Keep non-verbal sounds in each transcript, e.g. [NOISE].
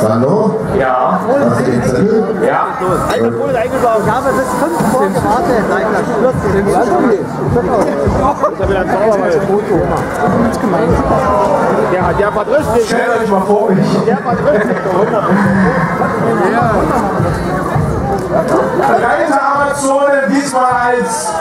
Salo? Ja. Hast du den Zettel? Ja. Alter, Kohle eingebaut. Ja, aber das kommt vor. Warte, nein, das stürzt. Den ist schon nicht. Das ist wieder ein Zauberwald. Der, der verdrischt dich. Stellt euch mal vor mich. Der verdrischt dich. Reiter Amazone diesmal als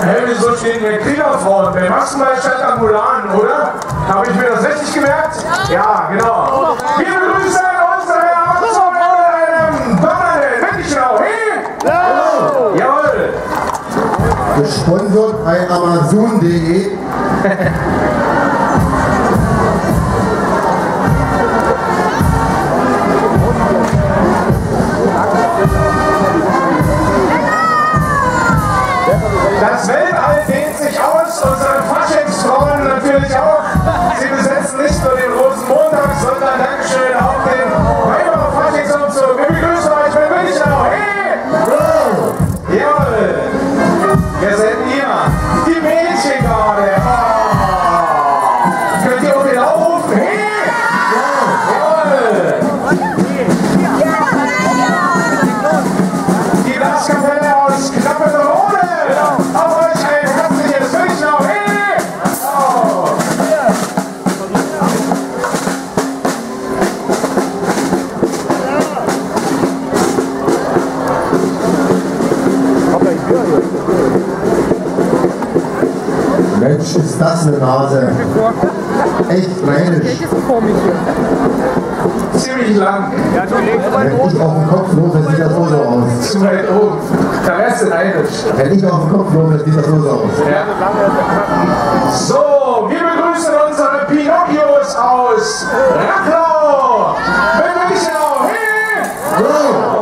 Hey, so stehen hier Kriegerfrauen. Der Maskenbeistand am Mulan, oder? Habe ich mir das richtig gemerkt? Ja, genau. Wir begrüßen unsere Amazone mit einem donnernden Mittelschau. Hey! Jawohl! Gesponsert bei Amazon.de. [LAUGHS] Nase. Echt neidisch. Ziemlich lang. Wenn ich auf den Kopf dann sieht das so aus. Zu weit oben. Der Rest ist neidisch. Wenn ich auf den Kopf dann sieht das so so aus. Ja. So, wir begrüßen unsere Pinocchios aus Rachlau. Mit München Hey! Hallo!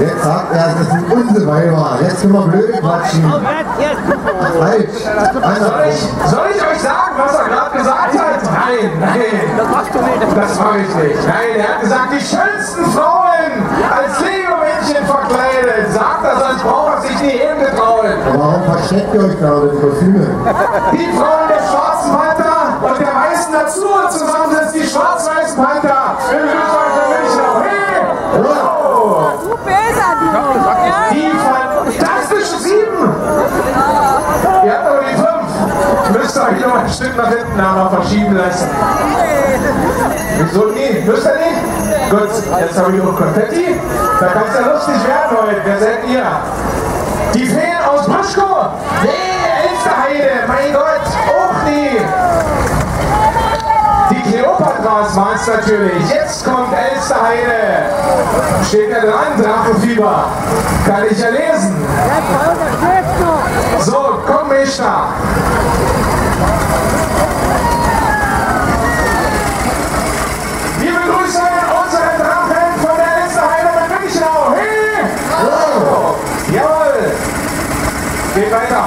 Jetzt sagt er, das sind unsere Weiber. Jetzt können wir blöde quatschen. Falsch. Ich, soll ich euch sagen, was er gerade gesagt hat? Nein, nein. Das machst du nicht. Das mache ich nicht. Nein, er hat gesagt, die schönsten Frauen als Lego-Männchen verkleidet. Sagt er, sonst braucht er sich nicht hingetrauen. warum versteckt ihr euch da in Kostüme? Die Frauen der Schwarzen Panther und der Weißen dazu und zusammen sind die Schwarz-Weißen Panther. Wir begrüßen euch für Du Böser, du! Ja, die fantastische Sieben. Ihr habt aber die fünf. Müsst ihr euch noch ein Stück nach hinten aber verschieben lassen. Wieso nie? Müsst ihr nicht? Gut, jetzt habe ich noch Konfetti. Da kann es ja lustig werden heute. Wer seid ihr? Die Feen aus Bruschko? Nee, Elsterheide, mein Gott, auch nie. Waren es natürlich. Jetzt kommt Elsterheide. Steht ja dran, Drachenfieber. Kann ich ja lesen. So, komm, Meister. Wir begrüßen unsere Drachen von der Elsterheide mit Münchenau. Hey! Oh. Jawohl. Geht weiter.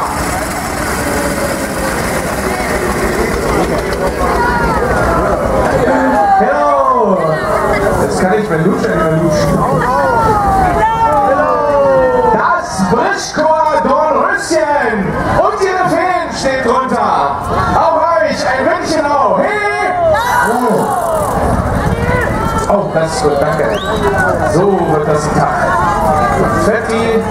Hello. Jetzt kann ich mein Lutscher nicht mehr luschen. Das Brischchor Dornröschen und ihre Feen steht drunter. Auch euch ein München auch. Hey! Gut, danke. So wird das Tag. Fetti.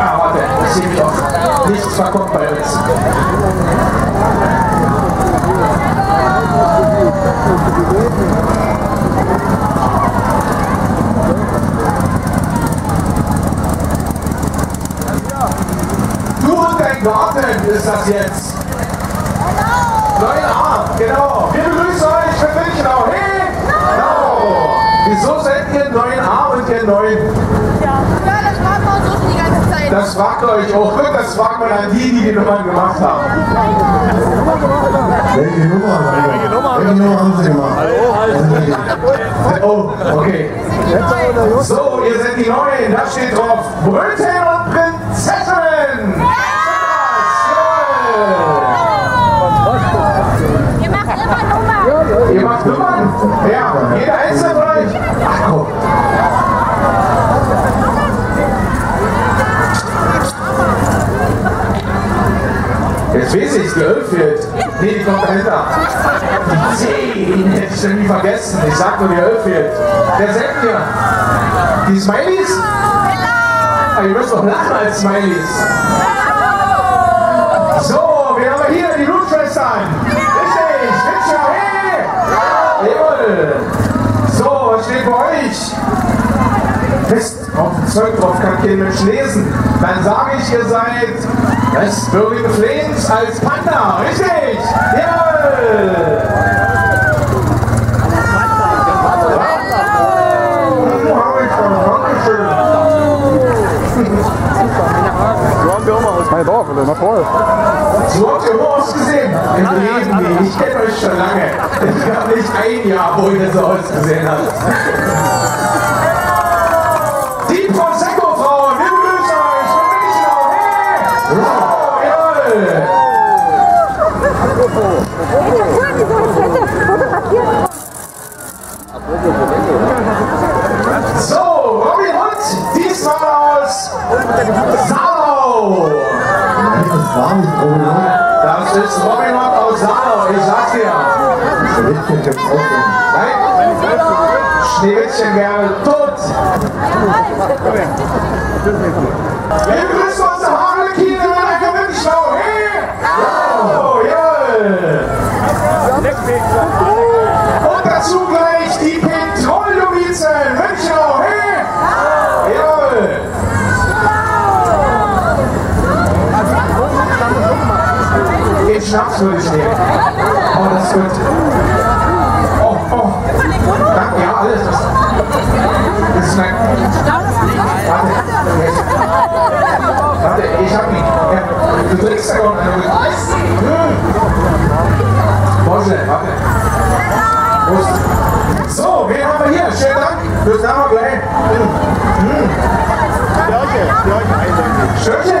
Ah, warte, ich sehe mich auch. Nichts verkommt bei uns. Du und dein Garten ist das jetzt. 9a, genau. Wir begrüßen euch für München Hey! Genau. Wieso seid ihr 9a und ihr 9? ja, das machen wir uns auch die ganze Zeit. Das fragt euch auch. Gut, [LAUGHS] das fragt man an die, die die Nummern gemacht haben. Welche Nummer? Welche Nummer? Welche Nummer haben sie gemacht? Oh, okay. So, ihr seid die Neuen. Da steht drauf Brötchen und Prinzessinnen. Wir machen immer Nummer. Nummern? Ja, jeder einzelne von euch? Ach komm. Jetzt weiß ich, die 11 fehlt. Nee, die kommt dahinter. Die 10 hätte ich irgendwie vergessen. Ich sag nur, die 11 fehlt. Wer sagt mir? Die Smileys? Ah, ihr müsst doch lachen als Smileys. So, wir haben hier die Blutschwestern. Richtig, Witscher, hey! Jawohl. So, was steht bei euch? Mist, auf dem Zeug drauf kann kein Mensch lesen. Dann sage ich, ihr seid West Birmingham Flames als Panda. Richtig! Jawohl! Dorf, oder? Na toll. So habt ihr immer ausgesehen. Im Leben nicht. Ich kenne euch schon lange. Ich habe nicht ein Jahr, wo ihr so ausgesehen habt. Die Prosecco-Frauen, wir begrüßen euch von München. Hey! Oh, jawohl! So, Robin Hood, diesmal aus Saarlau. Das war nicht ohne. Das ist Robin Hood aus Saarlau, ich sag's dir. Jetzt auch schon. Nein, Schneewittchen wäre tot. Wir begrüßen unsere Harlekin in der Windschlau. Hey! Oh, jawohl! Und dazu gleich die Petroleumiezen. Windschlau. Hey! Jawohl! Den Schnaps würde ich nehmen. Oh, das ist Warte, ich hab ihn. Du. Hm. Boże, warte. Prost. So, wen haben wir hier? Schönen Dank fürs. Hm. Störche?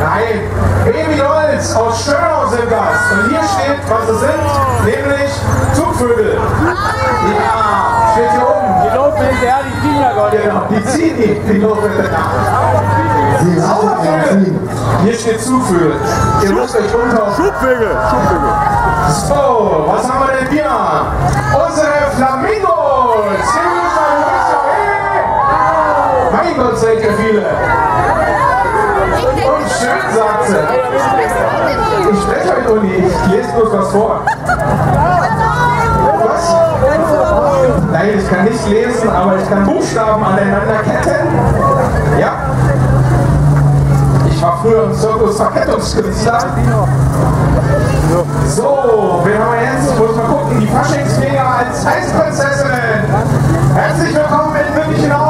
Nein. Baby Dolls aus Schönau sind das. Und hier steht, was sie sind, nämlich Zugvögel. Ja, steht hier oben. Hinterher, die ziehen ja gar nicht. Genau, die ziehen die, die laufen hinterher. Sie laufen. Hier steht Zugvögel. Ihr müsst euch umtauschen. Schubwege, Schubwege. So, was haben wir denn hier? Unsere Flamingos! Hey! Mein Gott, seid ihr viele! Und schön, sagt sie. Ich spreche heute noch nicht, ich lese bloß was vor. Nein, ich kann nicht lesen, aber ich kann Buchstaben aneinander ketten. Ja? Ich war früher im Zirkus Verkettungskünstler. So, wen haben wir jetzt? Muss mal gucken. Die Faschingsfeger als Eisprinzessin. Herzlich willkommen in Münchenau. Wo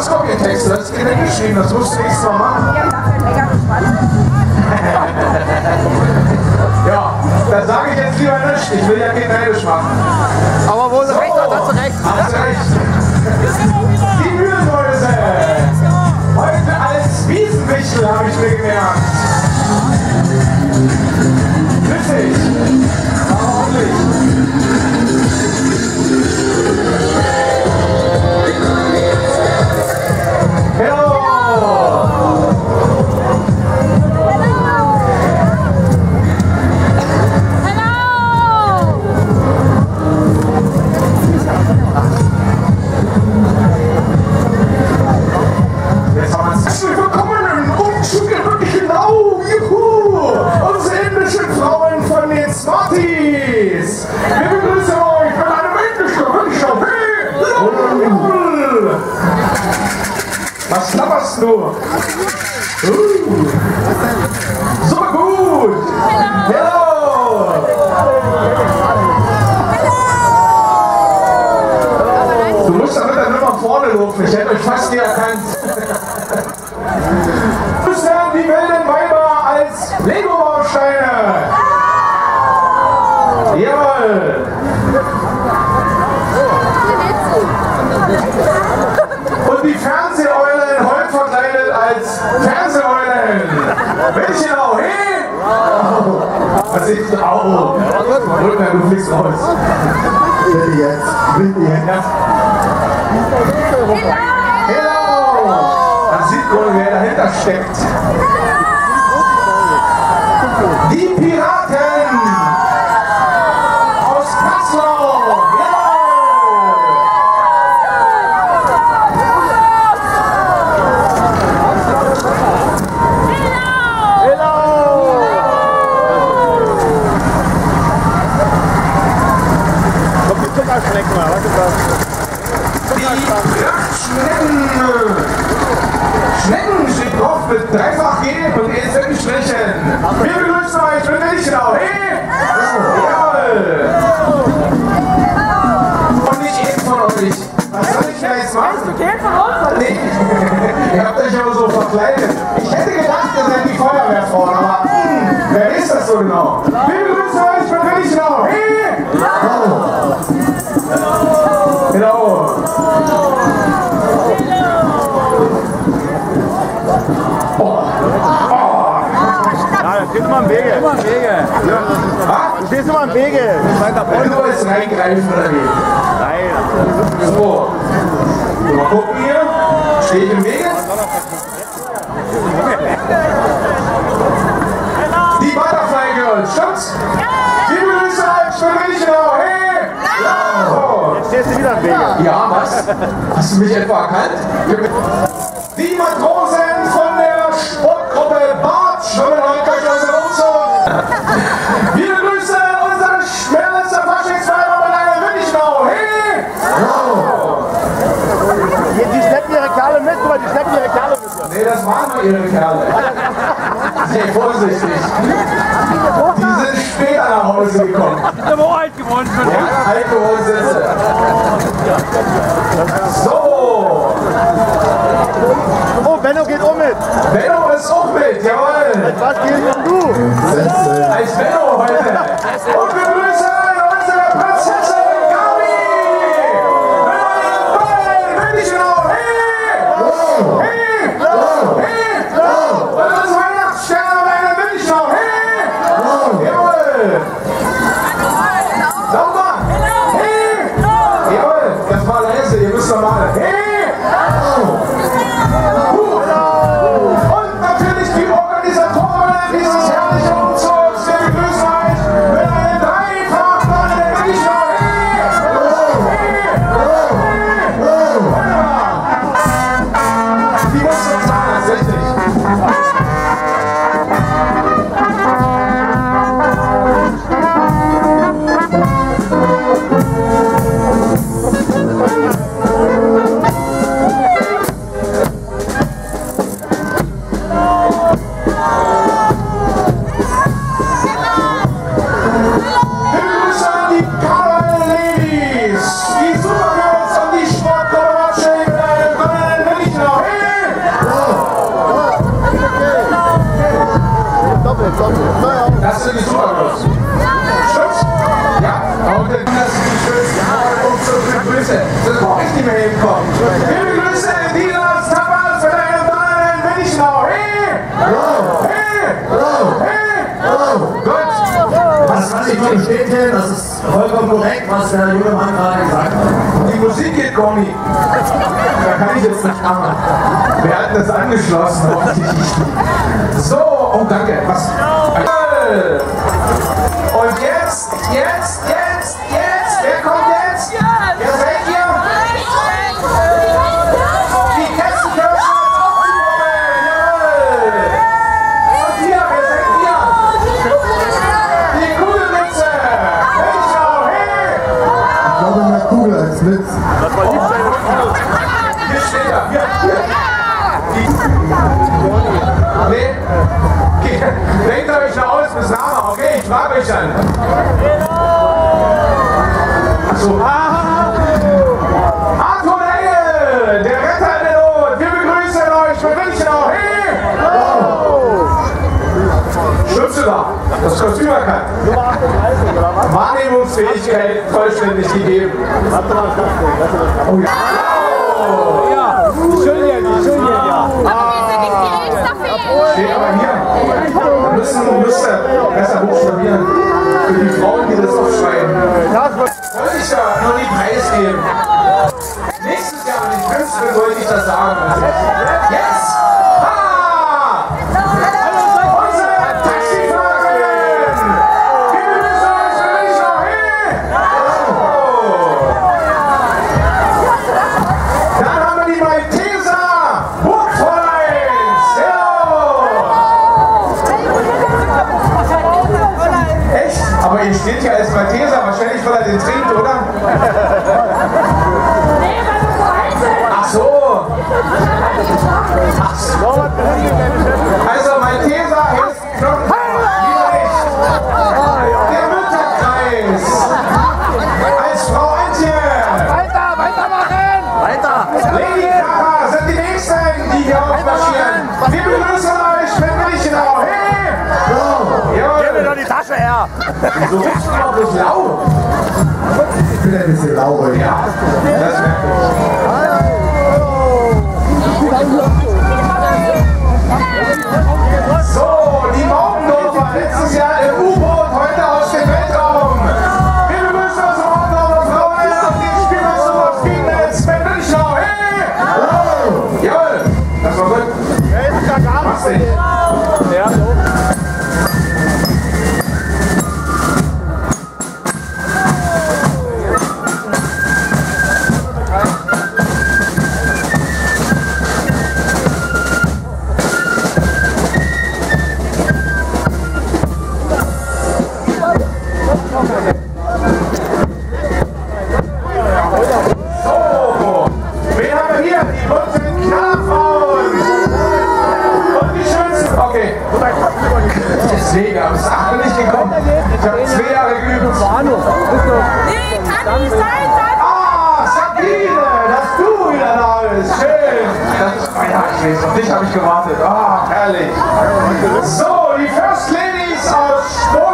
Nee, du hast Copytext, du hast direkt geschrieben, das musst du nächstes Mal machen. Ja, da sage ich jetzt lieber nichts. Ich will ja kein Neidisch machen. Aber wo sie recht hat, hat sie recht. Hast recht. Die Mühlenmäuse. Heute als Wiesenwichtel habe ich mir gemerkt. Witzig. Aber nicht. Hello. Welche auch? Hey! Was ist denn? Au! Rücken, du fliegst raus. Bitte jetzt, bitte jetzt. Hello! Man sieht wohl, wer dahinter steckt. Die Piraten aus Passau! Jawohl! Kommt die Zuckerschnecken mal, was ist das? Die Prachtschnecken! Schnecken steht drauf mit dreifach G und EZ Strichen. Wir begrüßen euch mit Milchnau. Hey! Jawohl! Und nicht jeden von euch. Was soll ich denn jetzt machen? Geld von uns? Nee, ihr habt euch aber so verkleidet. Ich hätte gedacht, ihr seid die Feuerwehrfrauen, aber hm, wer ist das so genau? Wir begrüßen euch mit Milchnau. Hey! Genau. Ja, dann stehst du mal im Wege. Immer im Wege. Ah, Du stehst immer im Wege. wenn du jetzt reingreifen oder wie? Nein. So. So, Mal gucken hier. Stehe ich im Wege? Die Girls, stimmt's? Die für Milchnau. Hey! Ja! Jetzt stehst du wieder im Wege. Ja, was? Hast du mich etwa erkannt? Die Matrosen von der Sportgruppe Bad schwimmen heute durch unseren Umzug. Wir begrüßen unsere Schmelzer Faschingsweiber mit einer Münchau. Hey! Die, die schleppen ihre Kerle mit, aber die schleppen ihre Kerle mit. Nee, das waren nur ihre Kerle. Sehr vorsichtig. Die sind später nach Hause gekommen. Der war alt geworden für Ja, Alkoholsitze. So, Oh, Benno geht um mit. Benno ist auch mit, jawohl. Was gehst denn du? Als Benno heute. [LAUGHS] Und wir Wir hatten das angeschlossen. So, oh danke. Was? Und jetzt, jetzt, jetzt, jetzt. Vollständig gegeben. Oh ja. Schön, Jenny, schön, Jenny. Steht aber hier. Wir müssen, müsst ihr besser buchstabieren. Für die Frauen, die das aufschreiben. Wollte ich ja noch nie preisgeben. Nächstes Jahr an den 15. wollte ich das sagen. Jetzt! Ha! Hier als Malteser, wahrscheinlich weil er den trinkt, oder? Ach so! Ach so. Also Malteser, Hessen, Knochen, wieder So bist du noch nicht laut. Ich bin ein bisschen lau heute. Ja, das merke ich. Deswegen habe ich es acht nicht gekommen. Ich habe zwei Jahre geübt. Nee, kann nicht sein, Mann. Ah, Sabine, dass du wieder da bist. Schön. Das ist, ah ja, ich weiß, auf dich habe ich gewartet. Ah, herrlich. So, die First Ladies aus Spola.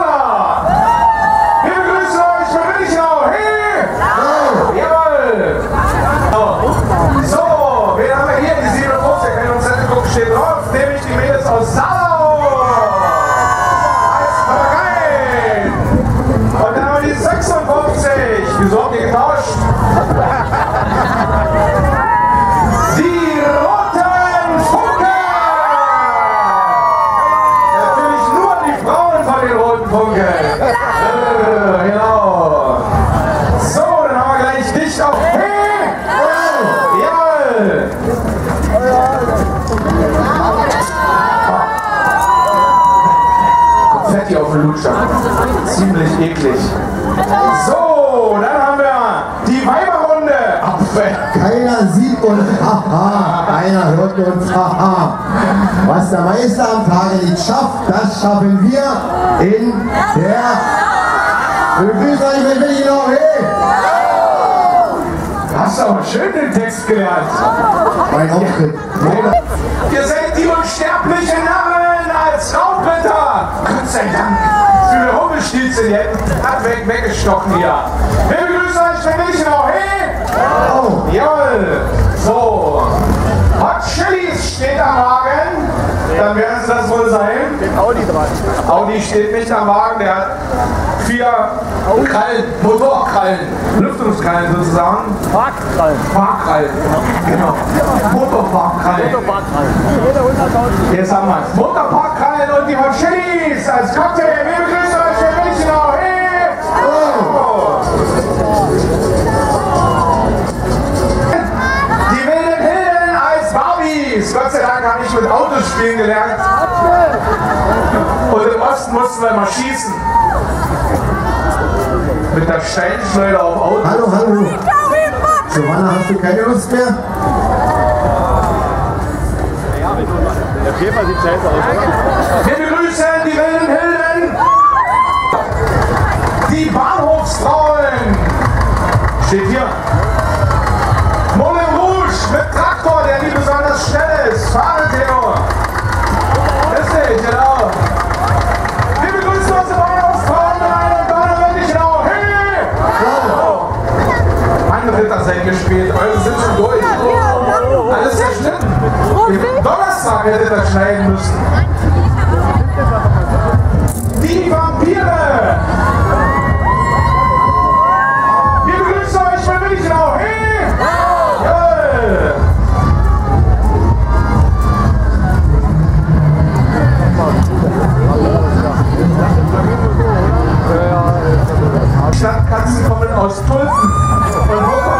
Lutscher. Ziemlich eklig. So, dann haben wir die Weiberrunde. Keiner sieht uns, haha, keiner hört uns, haha. Was der Meister am Tage nicht schafft, das schaffen wir in der... Wir begrüßen euch mit Willi noch, hey! Hast du aber schön den Text gelernt. Mein Auftritt. Ihr seid die unsterblichen Narren als Raubritter. Gott sei Dank. Für die Rumpelstilze, die hätten hat weg, weggestochen hier. Wir begrüßen euch von Milchenau. Hey! Oh, Jawohl. So. Hot Chilis steht am Wagen. Dann werden sie das wohl sein. Den Audi dran. Audi steht nicht am Wagen, der hat vier Krallen, Motorkrallen, Lüftungskrallen sozusagen. Parkkrallen. Fahrkrallen, genau. Motorfahrkrallen. Autobahnkrallen. Jetzt haben wir es. Motorparkkrallen und die Hot Chilis als Cocktail. Wir begrüßen euch für Milchenau. Ich mit Autos spielen gelernt. Und im Osten mussten wir mal schießen. Mit der Steinschleuder auf Autos. hallo, hallo. Giovanna, hast du keine Lust mehr? Der Käfer sieht scheiße aus? Wir begrüßen die wilden Hilden, die Bahnhofsfrauen. Steht hier. Traktor, der nie besonders schnell ist. Fahren Theo. Ist nicht, genau. Wir begrüßen unsere Bahnhofsfrauen mit einem Donnerwetter, genau. Hey! Meine Ritter seid gespielt, eure sind schon durch. Alles zerschnitten. Im Donnerstag hättet ihr schneiden müssen. Die Vampire! Stadtkatzen kommen aus Tulpen. Und wo